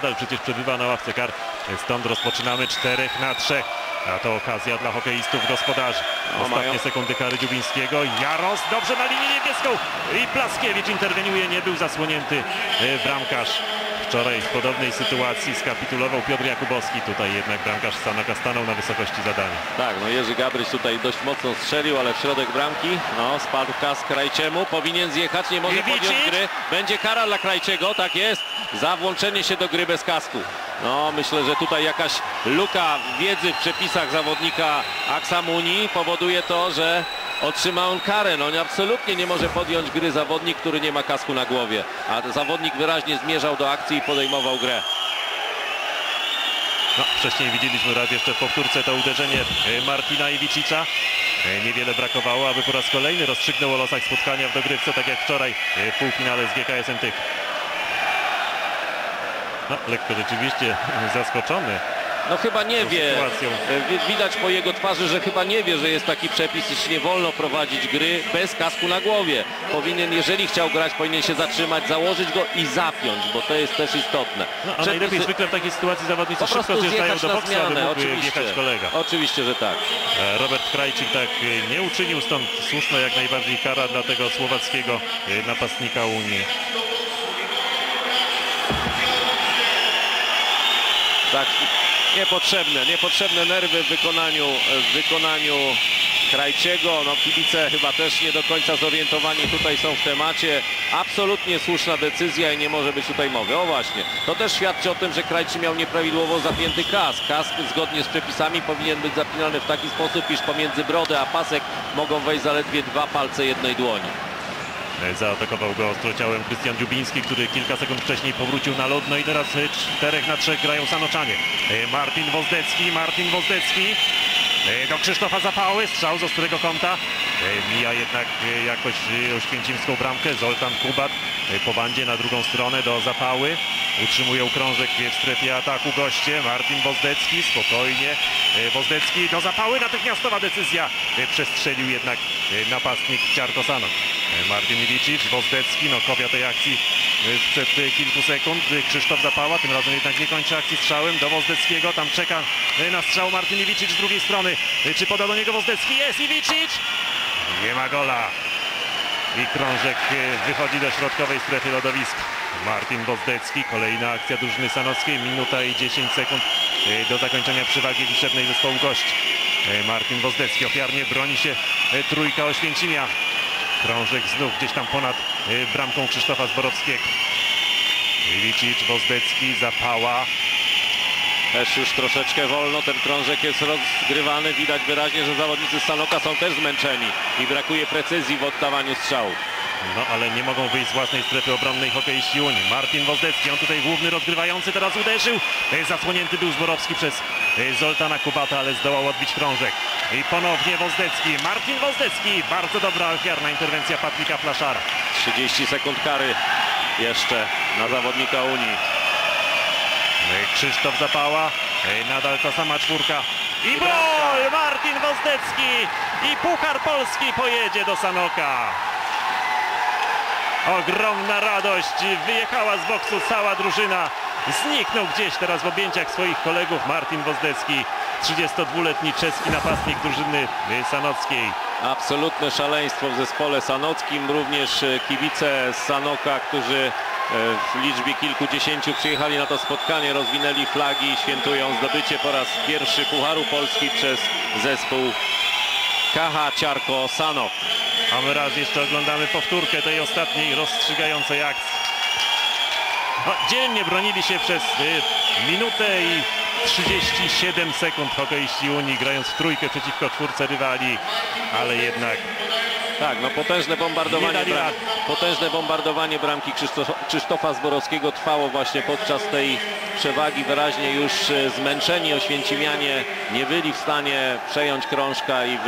nadal przecież przebywa na ławce kar. Stąd rozpoczynamy 4 na 3. A to okazja dla hokeistów gospodarzy. O, Ostatnie sekundy kary Dziubińskiego. Jaros dobrze na linię niebieską. I Plaskiewicz interweniuje, nie był zasłonięty e, bramkarz. Wczoraj w podobnej sytuacji skapitulował Piotr Jakubowski. Tutaj jednak bramkarz Stanoka stanął na wysokości zadania. Tak, no Jerzy Gabryś tutaj dość mocno strzelił, ale w środek bramki. No, spadł kask Krajczemu. Powinien zjechać, nie może Iwicic. podjąć gry. Będzie kara dla Krajczego, tak jest. Za włączenie się do gry bez kasku. No, myślę, że tutaj jakaś luka wiedzy w przepisach zawodnika Aksamuni powoduje to, że otrzyma on karę. No, nie- absolutnie nie może podjąć gry zawodnik, który nie ma kasku na głowie. A zawodnik wyraźnie zmierzał do akcji i podejmował grę. No, wcześniej widzieliśmy raz jeszcze w powtórce to uderzenie e, Martina Iwicicza. E, Niewiele brakowało, aby po raz kolejny rozstrzygnął o losach spotkania w dogrywce, tak jak wczoraj e, w półfinale z GKS-em Tych. No, lekko rzeczywiście zaskoczony. No chyba nie wie. E, wi- Widać po jego twarzy, że chyba nie wie, że jest taki przepis, iż nie wolno prowadzić gry bez kasku na głowie. Powinien, jeżeli chciał grać, powinien się zatrzymać, założyć go i zapiąć, bo to jest też istotne. No, a Przepisy- najlepiej zwykle w takiej sytuacji zawodnicy szybko zjeżdżają do boksu, aby zmianę, mógł oczywiście. kolega. Oczywiście, że tak. E, Robert Krajczyk tak nie uczynił, stąd słuszna jak najbardziej kara dla tego słowackiego e, napastnika Unii. Tak, niepotrzebne, niepotrzebne nerwy w wykonaniu, w wykonaniu Krajczego. No kibice chyba też nie do końca zorientowani tutaj są w temacie. Absolutnie słuszna decyzja i nie może być tutaj mowy. O właśnie, to też świadczy o tym, że Krajczy miał nieprawidłowo zapięty kask. Kask zgodnie z przepisami powinien być zapinany w taki sposób, iż pomiędzy brodę a pasek mogą wejść zaledwie dwa palce jednej dłoni. Zaatakował go ostrociałem Krystian Dziubiński, który kilka sekund wcześniej powrócił na lód. No i teraz e, czterech na trzech grają Sanoczanie. E, Martin Wozdecki, Martin Wozdecki. e, Do Krzysztofa Zapały, strzał z ostrego kąta. Mija jednak jakoś oświęcimską bramkę. Zoltan Kubat po bandzie na drugą stronę do Zapały. Utrzymują krążek w strefie ataku goście. Martin Wozdecki spokojnie. Wozdecki do Zapały. Natychmiastowa decyzja. Przestrzelił jednak napastnik Sanok. E, Martin Iwicic, Wozdecki, no kopia tej akcji e, sprzed e, kilku sekund. E, Krzysztof Zapała, tym razem jednak nie kończy akcji strzałem do Wozdeckiego. Tam czeka na strzał Martin Iwicic z drugiej strony. Czy poda do niego Wozdecki? Jest Iwicic! Nie ma gola. I krążek wychodzi do środkowej strefy lodowiska. Martin Wozdecki, kolejna akcja drużyny Sanockiej, minuta i 10 sekund do zakończenia przewagi liczebnej zespołu gości. Martin Wozdecki ofiarnie broni się trójka Oświęcimia. Krążek znów gdzieś tam ponad e, bramką Krzysztofa Zborowskiego. Iwicic, Wozdecki, Zapała. Też już troszeczkę wolno, ten krążek jest rozgrywany. Widać wyraźnie, że zawodnicy Stanoka są też zmęczeni i brakuje precyzji w oddawaniu strzałów. No ale nie mogą wyjść z własnej strefy obronnej hokeiści Unii. Martin Wozdecki, on tutaj główny rozgrywający, teraz uderzył. E, Zasłonięty był Zborowski przez e, Zoltana Kubata, ale zdołał odbić krążek. I ponownie Wozdecki, Martin Wozdecki. Bardzo dobra ofiarna interwencja Patryka Flaszara. 30 sekund kary jeszcze na zawodnika Unii. E, Krzysztof Zapała, nadal ta sama czwórka. I gol! Martin Wozdecki i Puchar Polski pojedzie do Sanoka. Ogromna radość, wyjechała z boksu cała drużyna. Zniknął gdzieś teraz w objęciach swoich kolegów Martin Wozdecki, 32-letni czeski napastnik drużyny sanockiej. Absolutne szaleństwo w zespole sanockim. Również e, kibice Sanoka, którzy e, w liczbie kilkudziesięciu przyjechali na to spotkanie, rozwinęli flagi świętują zdobycie po raz pierwszy Pucharu Polski przez zespół KH Ciarko Sanok. A my raz jeszcze oglądamy powtórkę tej ostatniej rozstrzygającej akcji. No, dzielnie bronili się przez y, minutę i 37 sekund hokeiści Unii, grając w trójkę przeciwko czwórce rywali, ale jednak Tak, no potężne Nie bombardowanie, bram, potężne bombardowanie bramki Krzysztofa, Krzysztofa Zborowskiego trwało właśnie podczas tej przewagi. Wyraźnie już e, zmęczeni Oświęcimianie nie byli w stanie przejąć krążka i w